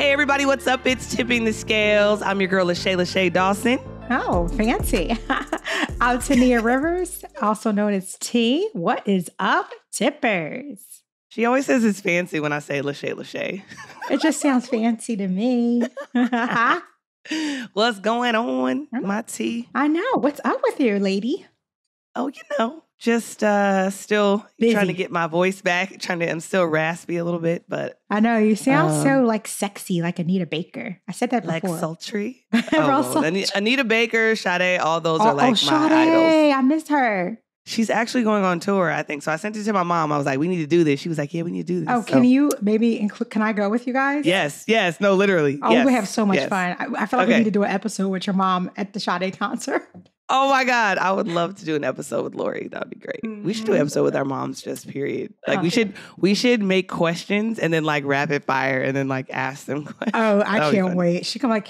Hey, everybody, what's up? It's Tipping the Scales. I'm your girl, Lachey Lachey Dawson. Oh, fancy. I'm Tania Rivers, also known as T. What is up, tippers? She always says it's fancy when I say Lachey Lachey. It just sounds fancy to me. What's going on, my T? I know. What's up with you, lady? Oh, you know, just uh still Busy. trying to get my voice back. Trying to, I'm still raspy a little bit, but I know you sound Um, so like sexy, like Anita Baker. I said that like before. sultry. Oh, well. Anita, Anita Baker, Sade, all those oh, are like oh, my Sade, idols. I missed her. She's actually going on tour, I think. So I sent it to my mom. I was like, we need to do this. She was like, yeah, we need to do this. Oh, So- can you maybe include? Can I go with you guys? Yes, yes, no, literally. Oh, yes, we have so much yes. fun. I, I feel like we need to do an episode with your mom at the Sade concert. Oh my God. I would love to do an episode with Lori. That would be great. We should do an Mhm. episode with our moms just period. Like we should we should make questions and then like rapid fire and then like ask them questions. Oh, I That would be can't wait. She come like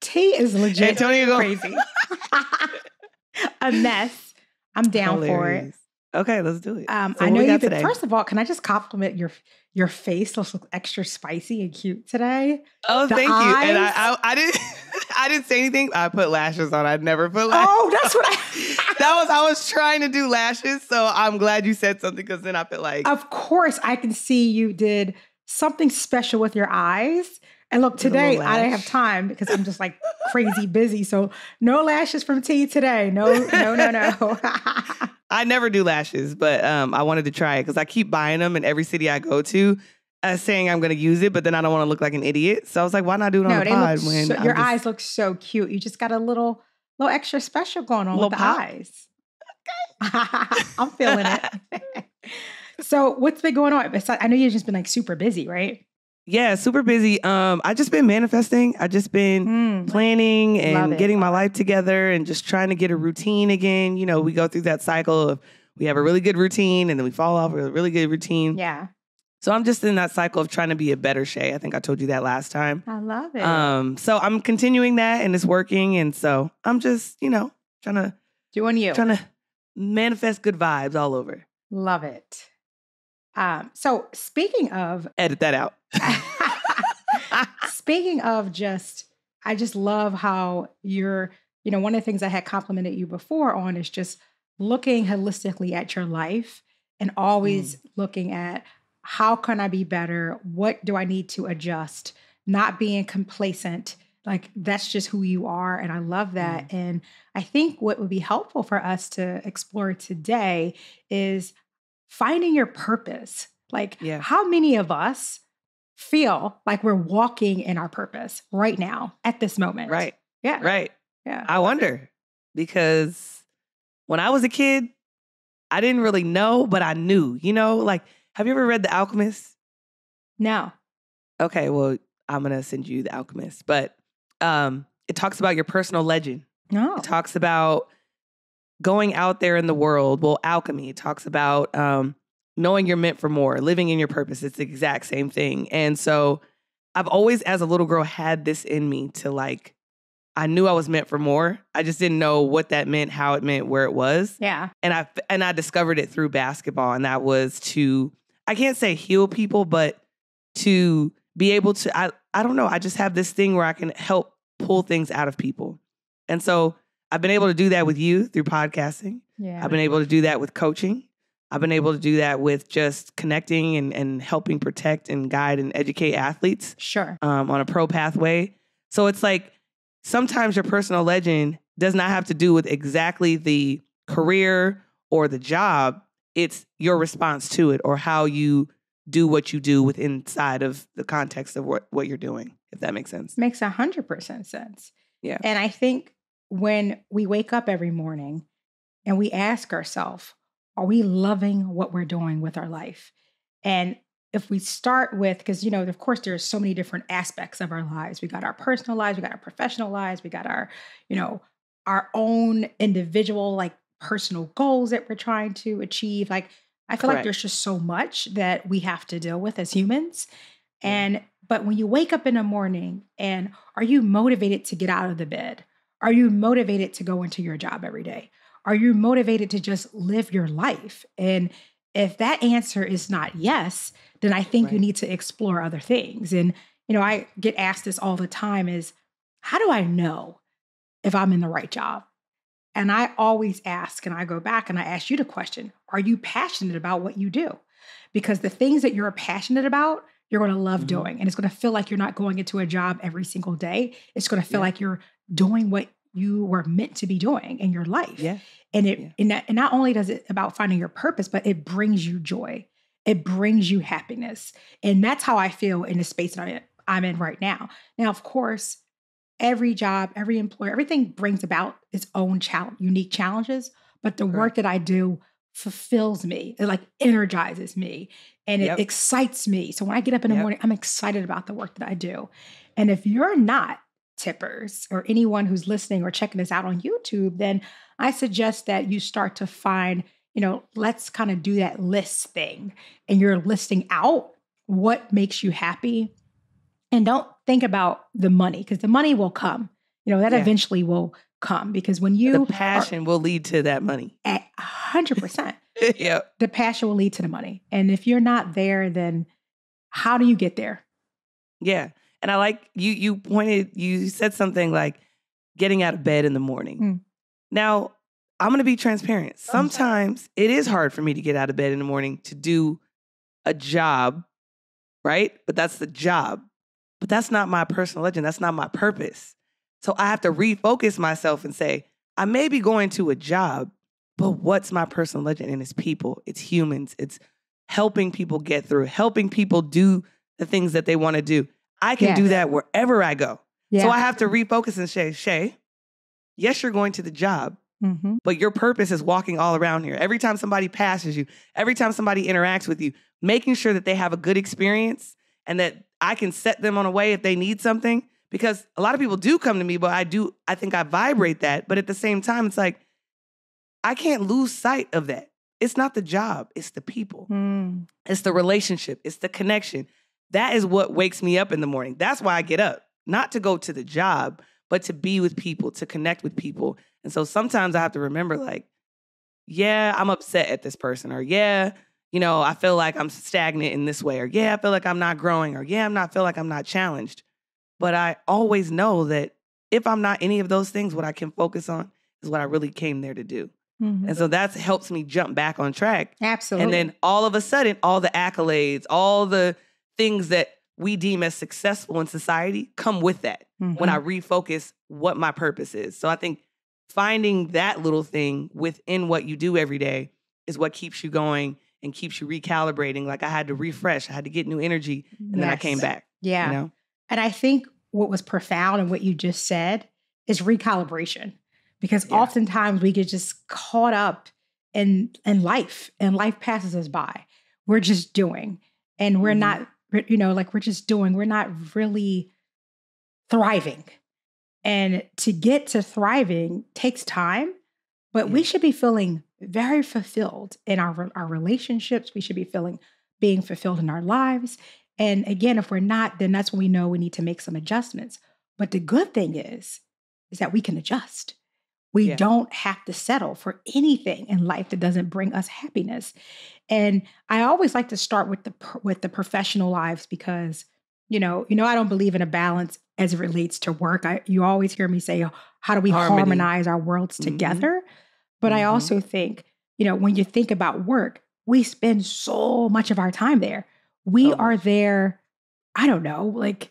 T is legit Antonio go crazy. a mess. I'm down for it. Okay, let's do it. Um, So I know you've today? First of all, can I just compliment your your face? Looks extra spicy and cute today. Oh, the thank you. And I. I I didn't I didn't say anything. I put lashes on. I'd never put lashes. Oh, that's what I. that was I was trying to do lashes, so I'm glad you said something because then I feel like of course, I can see you did something special with your eyes. And look, With a little today I didn't have time because I'm just like crazy busy. So no lashes from T today. No, no, no, no. I never do lashes, but um, I wanted to try it because I keep buying them in every city I go to, uh, saying I'm going to use it, but then I don't want to look like an idiot. So I was like, why not do it on the pod when so, your just- eyes look so cute. You just got a little little extra special going on with the pop? eyes. Okay. I'm feeling it. so what's been going on? I know you've just been like super busy, right? Yeah, super busy. Um, I just been manifesting. I just been Mm. planning and getting my life together and just trying to get a routine again. You know, we go through that cycle of we have a really good routine and then we fall off with a really good routine. Yeah, So I'm just in that cycle of trying to be a better Shea. I think I told you that last time. I love it. Um, so I'm continuing that and it's working. And so I'm just, you know, trying to Doing you. trying to manifest good vibes all over. Love it. Um, so speaking of Edit that out. speaking of just I just love how you're, you know, one of the things I had complimented you before on is just looking holistically at your life and always looking at how can I be better? What do I need to adjust? Not being complacent. Like that's just who you are. And I love that. And I think what would be helpful for us to explore today is finding your purpose. Like, Yeah. how many of us feel like we're walking in our purpose right now at this moment? right. Yeah. Right. Yeah. I wonder because when I was a kid, I didn't really know, but I knew, you know, like, have you ever read The Alchemist? No. Okay, well, I'm going to send you The Alchemist, but um, it talks about your personal legend. No. It talks about going out there in the world. Well, alchemy talks about um, knowing you're meant for more, living in your purpose. It's the exact same thing. And so I've always, as a little girl, had this in me to like, I knew I was meant for more. I just didn't know what that meant, how it meant, where it was. Yeah. And I and I discovered it through basketball, and that was to I can't say heal people, but to be able to I I don't know. I just have this thing where I can help pull things out of people, and so I've been able to do that with you through podcasting. Yeah. I've been able to do that with coaching. I've been able to do that with just connecting and, and helping protect and guide and educate athletes sure. um, on a pro pathway. So it's like sometimes your personal legend does not have to do with exactly the career or the job. It's your response to it or how you do what you do with inside of the context of what, what you're doing, if that makes sense. Makes a hundred percent sense. Yeah. And I think when we wake up every morning and we ask ourselves, are we loving what we're doing with our life? And if we start with, because you know, of course, there's so many different aspects of our lives. We got our personal lives, we got our professional lives, we got our, you know, our own individual, like personal goals that we're trying to achieve. Like, I feel like there's just so much that we have to deal with as humans. And but when you wake up in the morning and are you motivated to get out of the bed? Are you motivated to go into your job every day? Are you motivated to just live your life? And if that answer is not yes, then I think you need to explore other things. And you know, I get asked this all the time is how do I know if I'm in the right job? And I always ask, and I go back and I ask you the question Are you passionate about what you do? Because the things that you're passionate about, you're going to love mm-hmm. doing. And it's going to feel like you're not going into a job every single day. It's going to feel yeah. like you're doing what you were meant to be doing in your life. Yeah. And it yeah. and, that, and not only does it about finding your purpose, but it brings you joy. It brings you happiness. And that's how I feel in the space that I'm in right now. Now, of course, every job, every employer, everything brings about its own challenge, unique challenges. But the work that I do fulfills me. It like energizes me and it yep. excites me. So when I get up in the yep. morning, I'm excited about the work that I do. And if you're not tippers or anyone who's listening or checking this out on YouTube, then I suggest that you start to find, you know, let's kind of do that list thing and you're listing out what makes you happy and don't think about the money because the money will come. You know, that yeah. eventually will come because when you the passion are, will lead to that money. A hundred percent. Yeah. The passion will lead to the money. And if you're not there, then how do you get there? Yeah. And I like you you pointed you said something like getting out of bed in the morning. Mm. Now, I'm gonna be transparent. Sometimes it is hard for me to get out of bed in the morning to do a job, right? But that's the job. But that's not my personal legend. That's not my purpose. So I have to refocus myself and say, I may be going to a job, but what's my personal legend? And it's people, it's humans, it's helping people get through, helping people do the things that they want to do. I can yes. do that wherever I go. Yeah. So I have to refocus and say, Shea, yes, you're going to the job, mm-hmm. but your purpose is walking all around here. Every time somebody passes you, every time somebody interacts with you, making sure that they have a good experience and that I can set them on a way if they need something because a lot of people do come to me, but I do, I think I vibrate that. But at the same time, it's like, I can't lose sight of that. It's not the job, it's the people, mm. it's the relationship, it's the connection. That is what wakes me up in the morning. That's why I get up, not to go to the job, but to be with people, to connect with people. And so sometimes I have to remember, like, yeah, I'm upset at this person, or yeah, you know, I feel like I'm stagnant in this way, or yeah, I feel like I'm not growing, or yeah, I'm not feel like I'm not challenged. But I always know that if I'm not any of those things, what I can focus on is what I really came there to do. Mm-hmm. And so that helps me jump back on track. Absolutely. And then all of a sudden, all the accolades, all the things that we deem as successful in society come with that mm-hmm. when I mm-hmm. refocus what my purpose is. So I think finding that little thing within what you do every day is what keeps you going and keeps you recalibrating. Like I had to refresh, I had to get new energy, and yes. then I came back. Yeah. You know? And I think what was profound and what you just said is recalibration. Because yeah. oftentimes we get just caught up in in life and life passes us by. We're just doing. And we're mm-hmm. not, you know, like we're just doing. We're not really thriving. And to get to thriving takes time, but yeah. we should be feeling very fulfilled in our, our relationships. We should be feeling being fulfilled in our lives. And again, if we're not, then that's when we know we need to make some adjustments. But the good thing is, is that we can adjust. We yeah. don't have to settle for anything in life that doesn't bring us happiness. And I always like to start with the with the professional lives because you know, you know, I don't believe in a balance as it relates to work. I, you always hear me say, "How do we Harmony. harmonize our worlds mm-hmm. together?" But mm-hmm. I also think, you know, when you think about work, we spend so much of our time there. We oh. are there, I don't know, like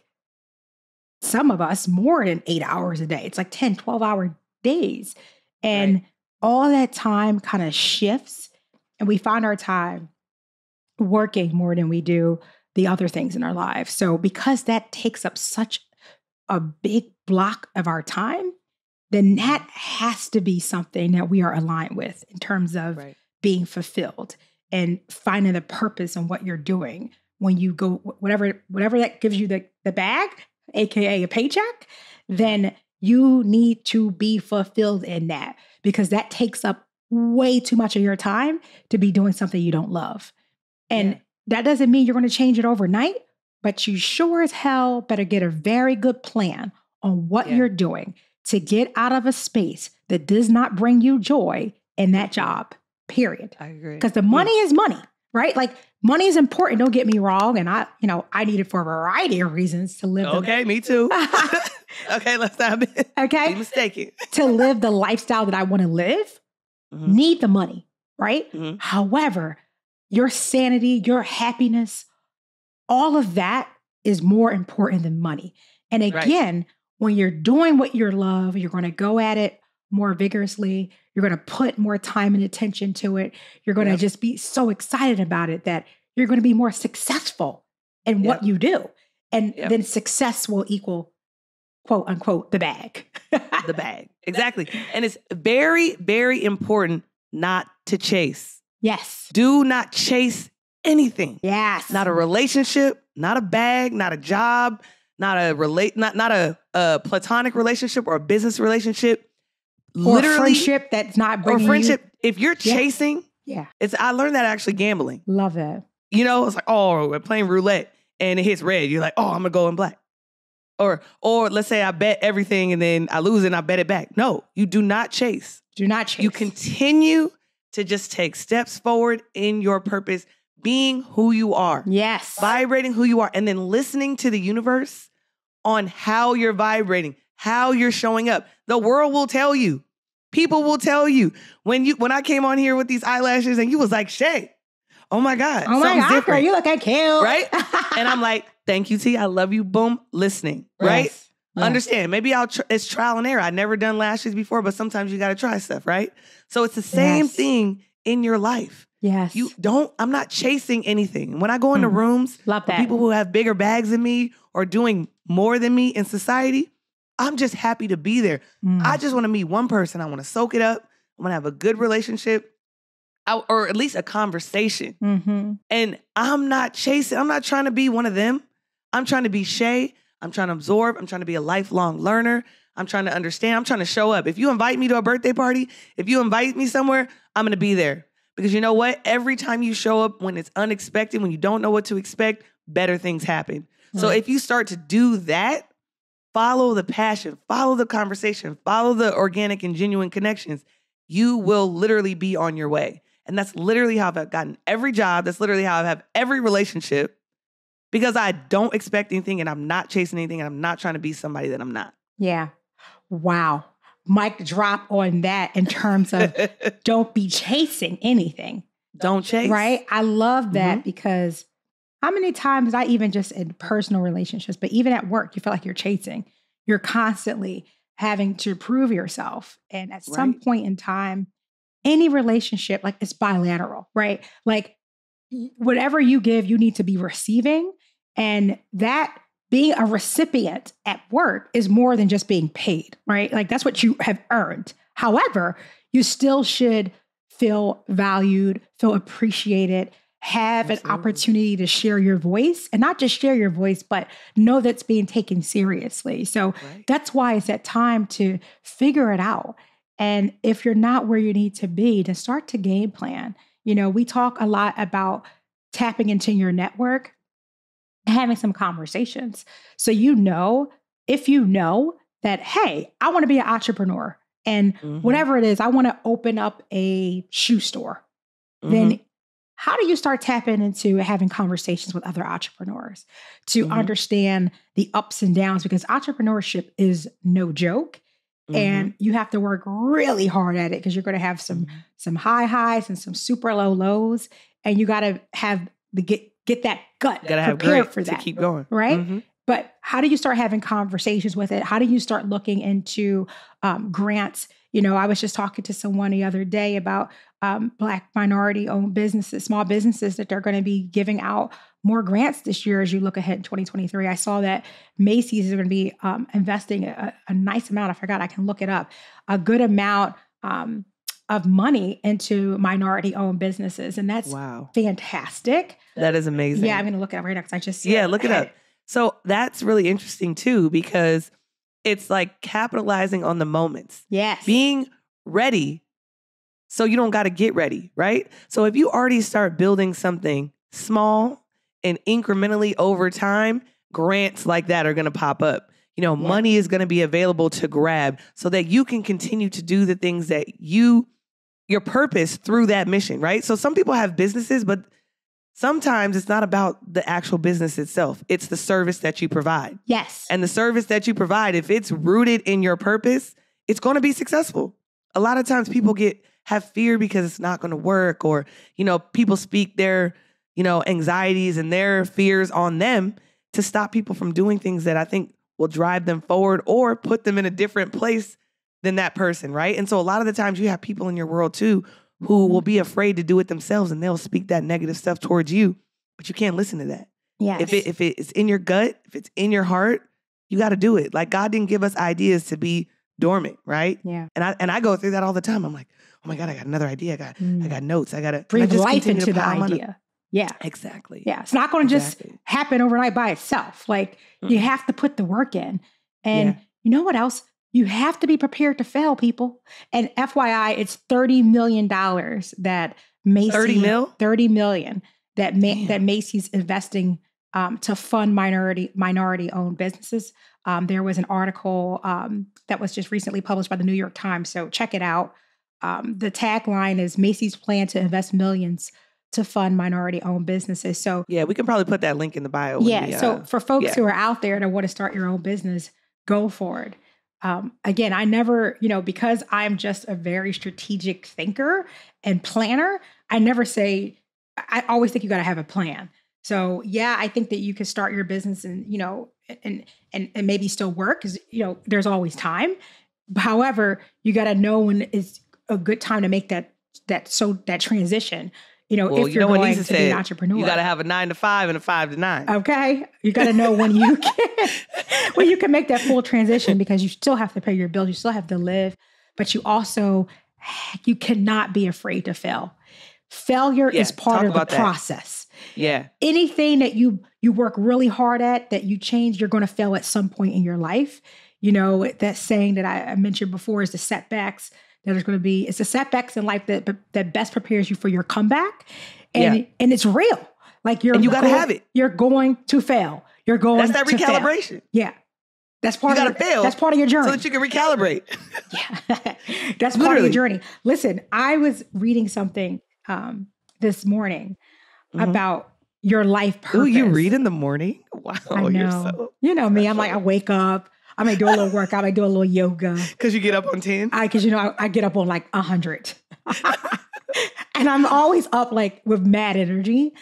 some of us more than eight hours a day. It's like 10, 12 hour days. And right. all that time kind of shifts, and we find our time working more than we do the other things in our lives. So, because that takes up such a big block of our time, then mm-hmm. that has to be something that we are aligned with in terms of right. being fulfilled and finding the purpose in what you're doing when you go whatever whatever that gives you the, the bag aka a paycheck mm-hmm. then you need to be fulfilled in that because that takes up way too much of your time to be doing something you don't love and yeah. that doesn't mean you're going to change it overnight but you sure as hell better get a very good plan on what yeah. you're doing to get out of a space that does not bring you joy in that job, period. I agree. Because the money yeah. is money. Right? Like money is important. Don't get me wrong, and I, you know, I need it for a variety of reasons to live. Okay, me too. okay, let's not be, okay be mistaken. to live the lifestyle that I want to live. Mhm. Need the money, right? Mhm. However, your sanity, your happiness, all of that is more important than money. And Right. again, when you're doing what you love, you're going to go at it more vigorously. You're going to put more time and attention to it. You're going to Yep. just be so excited about it that you're going to be more successful in what you do. And Yep. then success will equal, quote unquote, the bag. The bag. Exactly. And it's very, very important not to chase. yes. Do not chase anything. Yes. Not a relationship, not a bag, not a job, not a relate not not a, a platonic relationship or a business relationship. Or Literally friendship that's not or bringing you- friendship. If you're Yeah. chasing, Yeah. it's I learned that actually gambling. Love it. You know, it's like, oh, we're playing roulette and it hits red. You're like, oh, I'm gonna go in black. Or or let's say I bet everything and then I lose and I bet it back. No, you do not chase. Do not chase. You continue to just take steps forward in your purpose, being who you are, Yes. vibrating who you are, and then listening to the universe on how you're vibrating, how you're showing up. The world will tell you. People will tell you. When you when I came on here with these eyelashes and you was like, Shea, oh my God, Oh my God, girl, you look like cute. Right? and I'm like, thank you, T. I love you. Boom, listening. Right? Yes. Yes. Understand? Maybe I'll. Tr- it's trial and error. I never done lashes before, but sometimes you got to try stuff, right? So it's the same Yes. thing in your life. Yes. You don't. I'm not chasing anything. When I go into Mhm. rooms, love that. people who have bigger bags than me or doing more than me in society, I'm just happy to be there. Mm. I just want to meet one person. I want to soak it up. I want to have a good relationship, I- or at least a conversation. Mhm. And I'm not chasing, I'm not trying to be one of them. I'm trying to be Shea. I'm trying to absorb. I'm trying to be a lifelong learner. I'm trying to understand. I'm trying to show up. If you invite me to a birthday party, if you invite me somewhere, I'm going to be there. Because you know what? Every time you show up when it's unexpected, when you don't know what to expect, better things happen. So if you start to do that, follow the passion, follow the conversation, follow the organic and genuine connections, you will literally be on your way. And that's literally how I've gotten every job. That's literally how I have every relationship because I don't expect anything and I'm not chasing anything and I'm not trying to be somebody that I'm not. Yeah. Wow. Mic drop on that in terms of don't be chasing anything. don't chase. Right? I love that Mhm. because how many times, not even just in personal relationships, but even at work, you feel like you're chasing. You're constantly having to prove yourself. And at some point in time, any relationship, like it's bilateral, right? Like whatever you give, you need to be receiving. And that being a recipient at work is more than just being paid, right? Like that's what you have earned. However, you still should feel valued, feel appreciated, have Absolutely. an opportunity to share your voice and not just share your voice, but know that's being taken seriously. So Right. that's why it's that time to figure it out. And if you're not where you need to be, to start to game plan. You know, we talk a lot about tapping into your network, having some conversations. So you know, if you know that, hey, I want to be an entrepreneur and Mhm. whatever it is, I want to open up a shoe store, Mhm. then how do you start tapping into having conversations with other entrepreneurs to Mhm. understand the ups and downs? Because entrepreneurship is no joke Mhm. and you have to work really hard at it because you're going to have some Mhm. some high highs and some super low lows and you got to have the get get that gut gotta have prepared grit for to keep going. right? Mhm. But how do you start having conversations with it how do you start looking into um, grants you know i was just talking to someone the other day about um, black minority owned businesses small businesses that they're going to be giving out more grants this year as you look ahead in 2023 i saw that macy's is going to be um, investing a, a nice amount i forgot i can look it up a good amount um, of money into minority owned businesses and that's Wow. fantastic That is amazing. yeah i'm going to look it up right now because i just Yeah, look it up. So that's really interesting too, because it's like capitalizing on the moments, yes being ready so you don't got to get ready, right? So if you already start building something small and incrementally over time, grants like that are going to pop up. You know, Yeah. money is going to be available to grab so that you can continue to do the things that you, your purpose through that mission, right? So some people have businesses, but sometimes it's not about the actual business itself, it's the service that you provide. Yes. And the service that you provide, if it's rooted in your purpose, it's going to be successful. A lot of times people get have fear because it's not going to work or you know people speak their you know anxieties and their fears on them to stop people from doing things that I think will drive them forward or put them in a different place than that person, right? And so a lot of the times you have people in your world too who will be afraid to do it themselves and they'll speak that negative stuff towards you, but you can't listen to that. Yeah. If it if it's in your gut, if it's in your heart, you got to do it. Like God didn't give us ideas to be dormant, right? yeah. And I and I go through that all the time. I'm like, oh my god, I got another idea. I got I Mm. got notes. I got to Breathe life into the idea. Yeah. Exactly. Yeah. It's not going to just happen overnight by itself. Like you Mm. have to put the work in. And Yeah. you know what else? You have to be prepared to fail, people. And FYI, it's $30 million that Macy's 30 mil? 30 million that Ma- that Macy's investing um, to fund minority minority owned businesses. Um, there was an article um, that was just recently published by the New York Times, so check it out. Um, the tagline is Macy's plan to invest millions to fund minority owned businesses. So Yeah, we can probably put that link in the bio. yeah. we, so uh, for folks yeah. who are out there that want to start your own business, go for it. Um, again, I never, you know, because I'm just a very strategic thinker and planner, I never say, I always think you got to have a plan. So yeah, I think that you can start your business and, you know, and, and, and maybe still work because, you know, there's always time. However, you got to know when it's a good time to make that, that, so that transition, you know, well, if you you're know going to be an entrepreneur. You got to have a nine to five and a five to nine. Okay. You got to know when you can when you can make that full transition because you still have to pay your bills, you still have to live, but you also you cannot be afraid to fail. Failure Yeah, is part of the that. process. yeah. Anything that you you work really hard at that you change, you're going to fail at some point in your life. You know, that saying that I mentioned before is the setbacks that is going to be it's the setbacks in life that that best prepares you for your comeback. And Yeah. and it's real. Like you're And you gotta have it. You're going to fail. You're going That's that to fail. recalibration. Yeah. That's part You of gotta your, fail That's part of your journey. So that you can recalibrate. yeah. that's part of Literally. your journey. Listen, I was reading something um, this morning Mhm. about your life purpose. Ooh, you read in the morning? Wow, you're so You know me. I'm like, I wake up. I may do a little workout. I do a little yoga. because you get up on ten. I, cause you know, I, I get up on like a hundred. and I'm always up like with mad energy.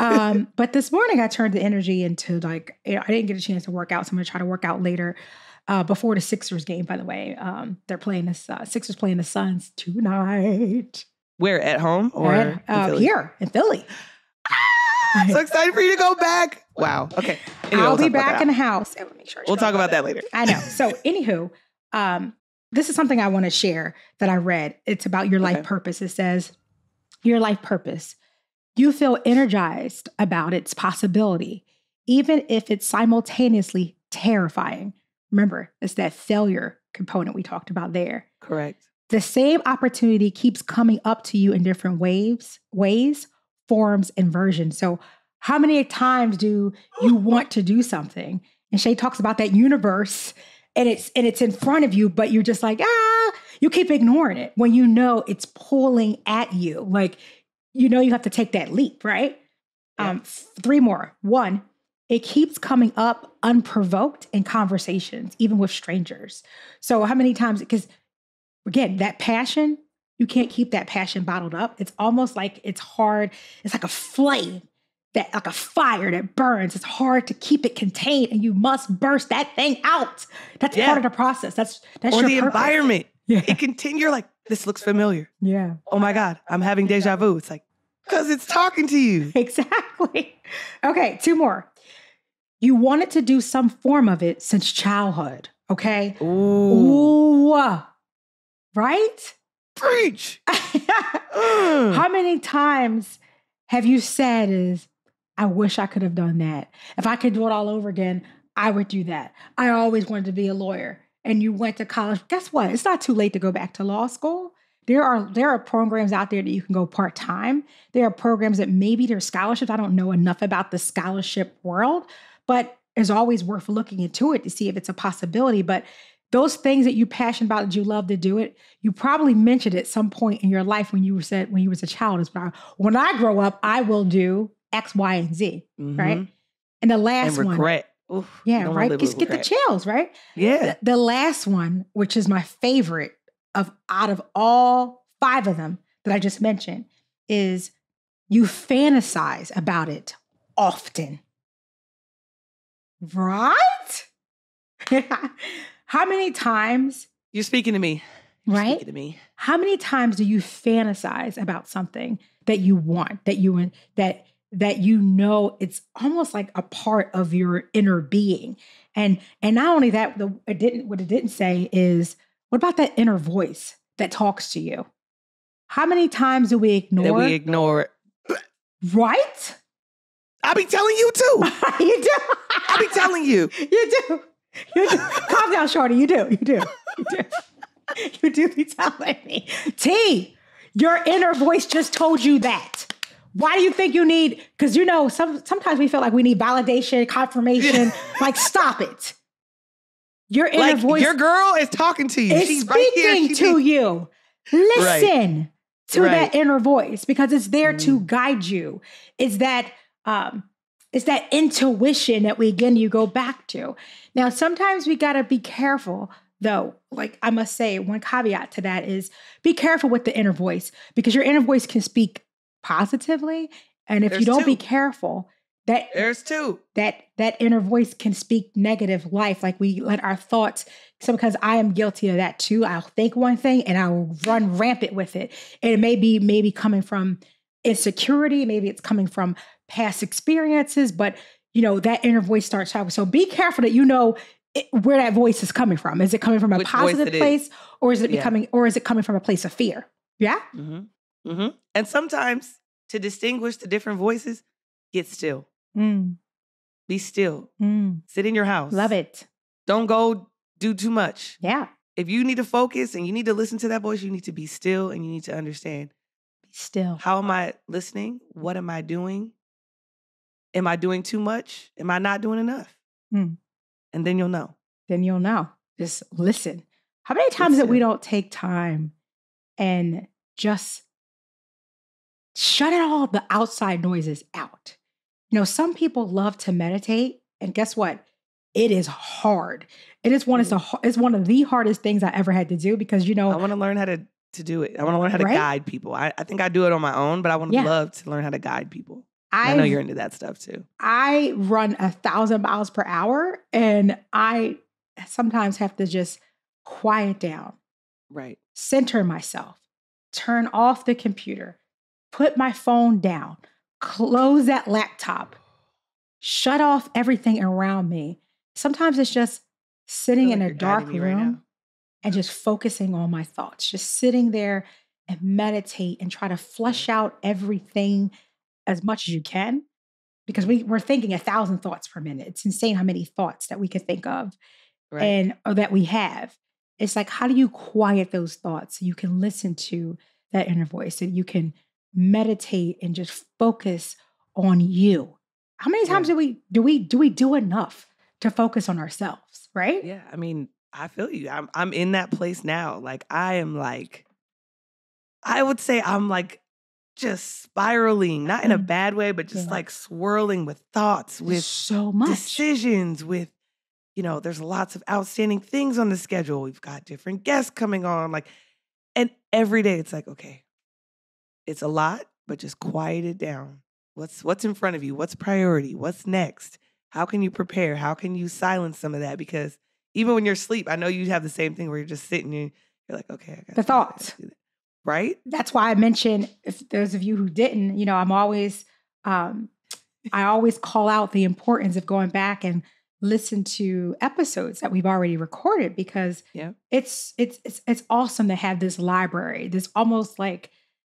Um, but this morning I turned the energy into like, you know, I didn't get a chance to work out. So I'm going to try to work out later. Uh, before the Sixers game, by the way, um, they're playing the Uh, Sixers playing the Suns tonight. Where at home or in uh, Philly? here in Philly. I'm so excited for you to go back. Wow. Okay. Anyway, I'll we'll be back in the house. Let me make sure We'll turn talk about that later. I know. So, anywho, um, this is something I want to share that I read. It's about your life Okay. purpose. It says, Your life purpose. You feel energized about its possibility, even if it's simultaneously terrifying. Remember, it's that failure component we talked about there. Correct. The same opportunity keeps coming up to you in different waves, ways, forms, and versions. So, how many times do you want to do something? And Shea talks about that universe and it's and it's in front of you, but you're just like, ah, you keep ignoring it when you know it's pulling at you. Like, you know, you have to take that leap, right? Yeah. Um, three more. One, it keeps coming up unprovoked in conversations, even with strangers. So, how many times? Because again, that passion, you can't keep that passion bottled up. It's almost like it's hard. It's like a flame that, like a fire that burns. It's hard to keep it contained, and you must burst that thing out. That's Yeah. part of the process. That's that's or your the purpose. environment. Yeah, It continue. You're like, this looks familiar. yeah, Oh my God, I'm having deja vu. It's like, because it's talking to you. exactly. Okay, two more. You wanted to do some form of it since childhood. Okay. Ooh. Ooh. Right? Preach. How many times have you said is I wish I could have done that. If I could do it all over again, I would do that. I always wanted to be a lawyer. And you went to college. Guess what? It's not too late to go back to law school. There are there are programs out there that you can go part-time. There are programs that maybe there's scholarships. I don't know enough about the scholarship world, but it's always worth looking into it to see if it's a possibility. But those things that you're passionate about that you love to do it, you probably mentioned at some point in your life when you were said when you was a child is when I grow up, I will do X, Y, and Z, Mhm. right? And the last And one, regret. Oof, yeah, right. Just get the chills, right? Yeah. The, the last one, which is my favorite of out of all five of them that I just mentioned, is you fantasize about it often. Right? How many times, You're speaking to me. You're right? Speaking to me. How many times do you fantasize about something that you want, that you that that you know it's almost like a part of your inner being? And and not only that, the it didn't what it didn't say is what about that inner voice that talks to you? How many times do we ignore? That we ignore. right? I be telling you too. you do. I be telling you. You do. You do. Calm down, Shorty. You do. You do. You do. You do be telling me. T, your inner voice just told you that. Why do you think you need? Because you know, some sometimes we feel like we need validation, confirmation. like, stop it. Your inner Like voice your girl is talking to you. She's speaking right here. She to be- you. Listen to Right. that inner voice because it's there to Mm. guide you. It's that um, it's that intuition that we again you go back to. Now, sometimes we gotta be careful, though. Like I must say, one caveat to that is be careful with the inner voice because your inner voice can speak positively, and if you don't be careful, that There's two. that that inner voice can speak negative life like we let our thoughts so because i am guilty of that too i'll think one thing and i'll run rampant with it and it may be maybe coming from insecurity maybe it's coming from past experiences but you know that inner voice starts talking so be careful that you know it, where that voice is coming from is it coming from a Which positive it is. place or is it Yeah. becoming or is it coming from a place of fear yeah Mm-hmm. Mm-hmm. And sometimes to distinguish the different voices, get still. Mm, Be still. mm. Sit in your house. love it Don't go do too much. yeah If you need to focus and you need to listen to that voice, you need to be still and you need to understand still how am I listening? What am I doing? Am I doing too much? Am I not doing enough? Mm. And then you'll know. then you'll know. Just listen. How many times that we don't take time and just shut it all the outside noises out? You know, some people love to meditate, and guess what? It is hard. It is one. It's a. It's one of the hardest things I ever had to do because you know I want to learn how to, to do it. I want to learn how to Right? guide people. I, I think I do it on my own, but I would Yeah. love to learn how to guide people. I I know you're into that stuff too. I run a thousand miles per hour, and I sometimes have to just quiet down Right. center myself, turn off the computer, put my phone down, close that laptop, shut off everything around me. Sometimes it's just sitting in a dark room and just focusing on my thoughts, just sitting there and meditate and try to flush out everything as much as you can because we, we're thinking a thousand thoughts per minute. It's insane how many thoughts that we can think of Right. and or that we have. It's like how do you quiet those thoughts so you can listen to that inner voice and you can meditate and just focus on you. How many times Yeah. do we do we do we do enough to focus on ourselves, right? yeah. I mean, I feel you. I'm I'm in that place now. Like I am like, I would say I'm like just spiraling, not in a Mm. bad way, but just Yeah. like swirling with thoughts, with so much. decisions, with you know, there's lots of outstanding things on the schedule. We've got different guests coming on, like, and every day it's like, okay, it's a lot, but just quiet it down. What's what's in front of you? What's priority? What's next? How can you prepare? How can you silence some of that? Because even when you're asleep, I know you have the same thing where you're just sitting and you're like, okay, I got The thoughts. right? That's why I mentioned if those of you who didn't, you know, I'm always um I always call out the importance of going back and listen to episodes that we've already recorded because Yeah. it's it's it's it's awesome to have this library. This almost like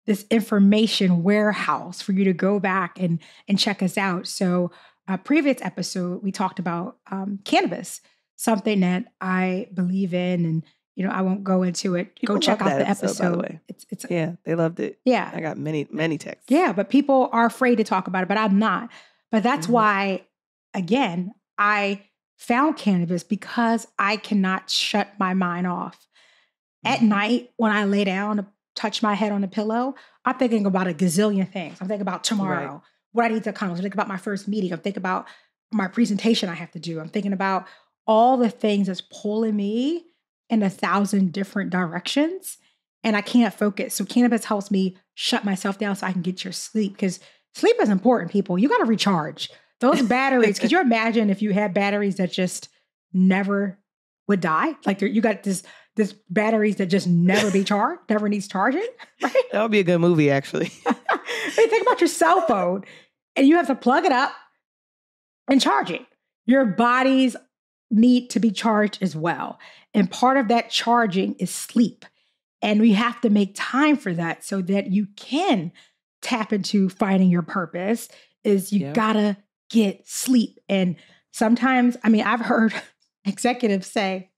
this information warehouse for you to go back and and check us out. So a previous episode we talked about um, cannabis, something that I believe in, and you know I won't go into it. People go check out the episode, episode. by the way. It's it's Yeah, they loved it. yeah I got many, many texts. yeah, but people are afraid to talk about it, but I'm not. But that's Mhm. why, again, I found cannabis because I cannot shut my mind off. At Mhm. night, when I lay down to touch my head on the pillow, I'm thinking about a gazillion things. I'm thinking about tomorrow. what I need to accomplish. I think about my first meeting. I'm thinking about my presentation I have to do. I'm thinking about all the things that's pulling me in a thousand different directions. And I can't focus. So cannabis helps me shut myself down so I can get your sleep because sleep is important, people. You got to recharge those batteries. could you imagine if you had batteries that just never would die? Like you got this this batteries that just never be charged, never needs charging, right? That would be a good movie, actually. hey, think about your cell phone, and you have to plug it up and charge it. Your bodies need to be charged as well. And part of that charging is sleep. And we have to make time for that so that you can tap into finding your purpose is you gotta get sleep. And sometimes, I mean, I've heard executives say,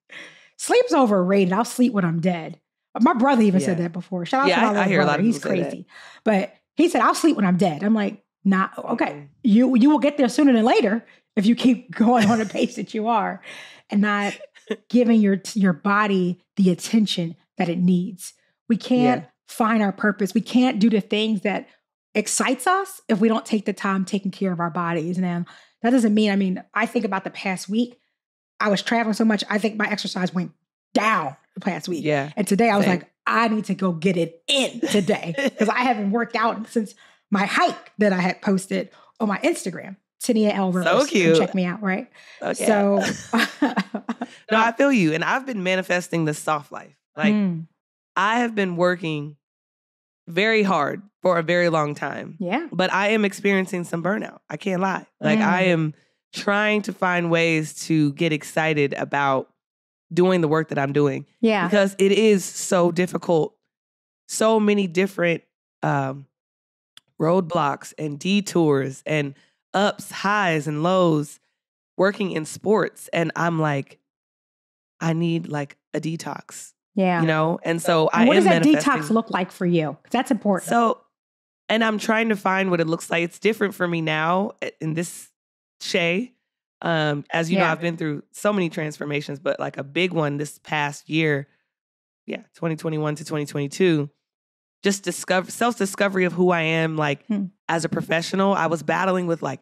sleep's overrated. I'll sleep when I'm dead. My brother even yeah. said that before. Shout out yeah, to my I, I hear brother. a lot of He's crazy. But he said, I'll sleep when I'm dead. I'm like, not okay. Mm-hmm. You you will get there sooner than later if you keep going on the pace that you are and not giving your your body the attention that it needs. We can't yeah. find our purpose. We can't do the things that excites us if we don't take the time taking care of our bodies. And that doesn't mean, I mean, I think about the past week. I was traveling so much, I think my exercise went down the past week. Yeah. And today I was Same. like, I need to go get it in today because I haven't worked out since my hike that I had posted on my Instagram. Tania L. Rose. So cute. Check me out, right? Okay. So, no, I feel you. And I've been manifesting the soft life. Like, mm. I have been working very hard for a very long time. Yeah. But I am experiencing some burnout. I can't lie. Like, mm. I am trying to find ways to get excited about doing the work that I'm doing. Yeah. Because it is so difficult. So many different um, roadblocks and detours and ups, highs, and lows working in sports. And I'm like, I need like a detox. Yeah. You know? And so and I what does that detox look like for you? That's important. So, and I'm trying to find what it looks like. It's different for me now in this Shea. Um, as you yeah. know, I've been through so many transformations, but like a big one this past year, yeah, 2021 to 2022, just discover self discovery of who I am, like hmm. as a professional. I was battling with like,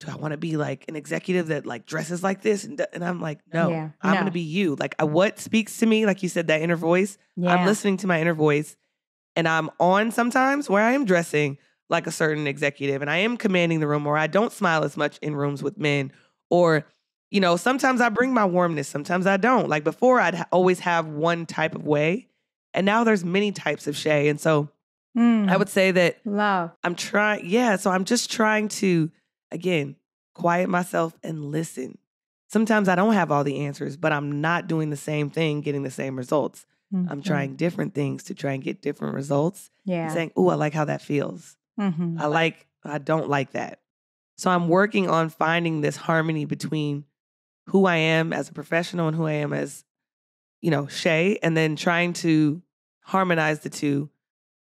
do I want to be like an executive that like dresses like this? And, and I'm like, no, yeah, I'm no. going to be you. Like, I, what speaks to me, like you said, that inner voice. Yeah. I'm listening to my inner voice, and I'm on sometimes where I am dressing like a certain executive, and I am commanding the room, or I don't smile as much in rooms with men, or you know, sometimes I bring my warmness, sometimes I don't. Like before, I'd ha- always have one type of way, and now there's many types of Shea. And so mm. I would say that love. I'm trying, yeah. So I'm just trying to, again, quiet myself and listen. Sometimes I don't have all the answers, but I'm not doing the same thing, getting the same results. Mm-hmm. I'm trying different things to try and get different results. Yeah. Saying, oh, I like how that feels. Mm-hmm. I like, I don't like that. So I'm working on finding this harmony between who I am as a professional and who I am as, you know, Shea, and then trying to harmonize the two.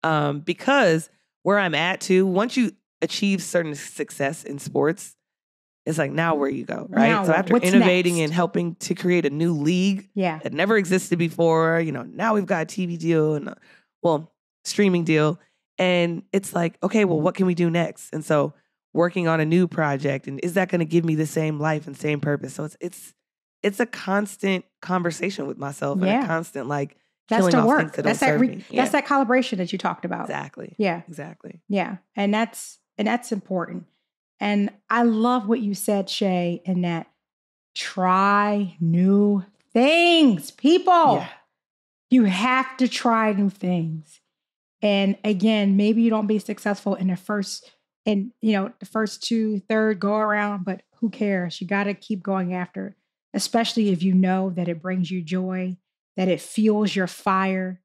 Um, because where I'm at too, once you achieve certain success in sports, it's like now where you go, right? Now, so after innovating next? and helping to create a new league yeah. that never existed before, you know, now we've got a TV deal and a, well, streaming deal. And it's like, okay, well, what can we do next? And so working on a new project and is that going to give me the same life and same purpose? So it's it's it's a constant conversation with myself yeah. and a constant like that's to work. That that's that. Re- yeah. That's that calibration that you talked about. Exactly. Yeah. Exactly. Yeah, and that's and that's important. And I love what you said, Shea, in that try new things, people. Yeah. You have to try new things. And again, maybe you don't be successful in the first and you know the first two, third go around, but who cares? You got to keep going after, especially if you know that it brings you joy that it fuels your fire,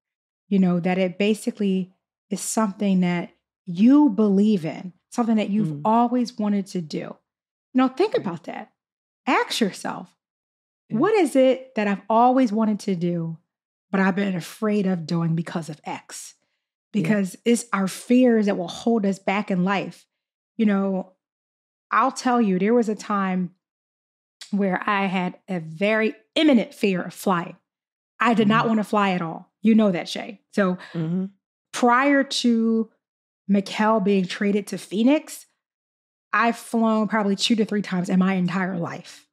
you know, that it basically is something that you believe in, something that you've mm. always wanted to do. You know, think about that. Ask yourself, yeah. what is it that I've always wanted to do, but I've been afraid of doing because of X? Because yeah. it's our fears that will hold us back in life. You know, I'll tell you, there was a time where I had a very imminent fear of flying. I did mm-hmm. not want to fly at all. You know that, Shea. So mm-hmm. prior to Mikal being traded to Phoenix, I've flown probably two to three times in my entire life.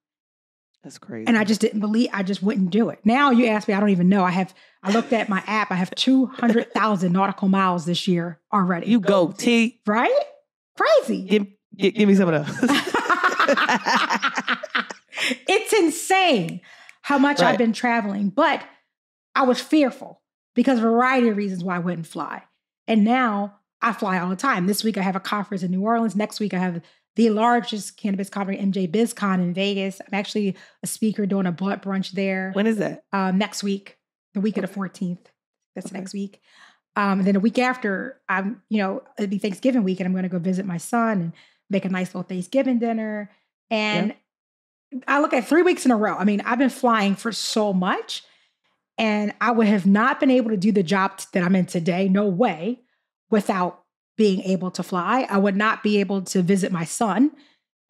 That's crazy. And I just didn't believe, I just wouldn't do it. Now you ask me, I don't even know. I have, I looked at my app, I have 200,000 nautical miles this year already. you go, T. right? Crazy. Give, give, give me some of those. it's insane how much Right. I've been traveling, but I was fearful because of a variety of reasons why I wouldn't fly. And now I fly all the time. This week I have a conference in New Orleans. Next week I have the largest cannabis conference, MJ BizCon in Vegas. I'm actually a speaker doing a blood brunch there when is that? um, next week, the week of the 14th. That's Okay. next week. Um, and then a week after, I'm, you know, it'll be Thanksgiving week, and I'm going to go visit my son and make a nice little Thanksgiving dinner. And I look at three weeks in a row. I mean, I've been flying for so much, and I would have not been able to do the job that I'm in today. No way, without being able to fly. I would not be able to visit my son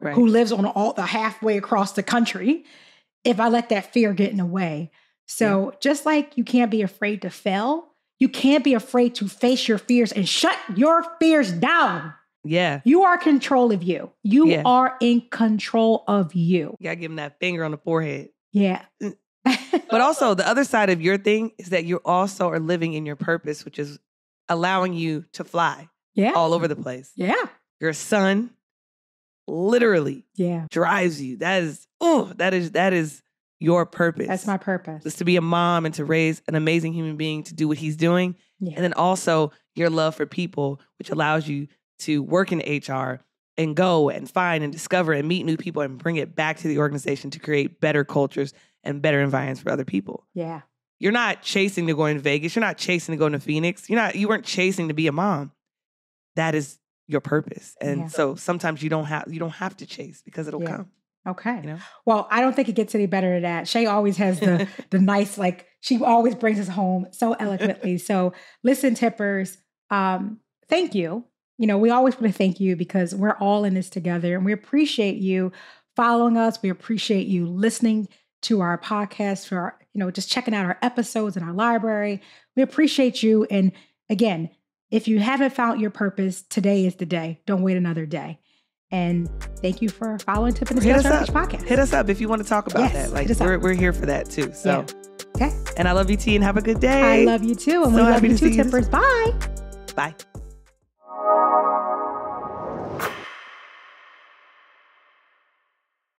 Right. who lives on all the halfway across the country if I let that fear get in the way. So just like you can't be afraid to fail, you can't be afraid to face your fears and shut your fears down. Yeah. You are in control of you. You Yeah. are in control of you. You gotta give him that finger on the forehead. Yeah. Mm. But also, the other side of your thing is that you also are living in your purpose, which is allowing you to fly yeah. all over the place. Yeah. Your son literally Yeah. drives you. That is, oh, that is that is your purpose. That's my purpose. is to be a mom and to raise an amazing human being to do what he's doing. Yeah. And then also your love for people, which allows you to work in HR and go and find and discover and meet new people and bring it back to the organization to create better cultures and better environments for other people. Yeah. You're not chasing to go in Vegas. You're not chasing to go to Phoenix. You're not you weren't chasing to be a mom. That is your purpose. And Yeah. so sometimes you don't have you don't have to chase because it'll Yeah. come. Okay. You know? Well, I don't think it gets any better than that. Shea always has the the nice, like she always brings us home so eloquently. so listen, tippers, um, thank you. You know, we always want to thank you because we're all in this together and we appreciate you following us. We appreciate you listening to our podcast for our, you know, just checking out our episodes in our library. We appreciate you. And again, if you haven't found your purpose, today is the day. Don't wait another day. And thank you for following Tip and Hit us Outreach podcast. Hit us up if you want to talk about Yes, that. Like up. we're, we're here for that too. So Okay. and I love you T and have a good day. I love you too. And So we love you to too. Tippers. Bye. Bye. Música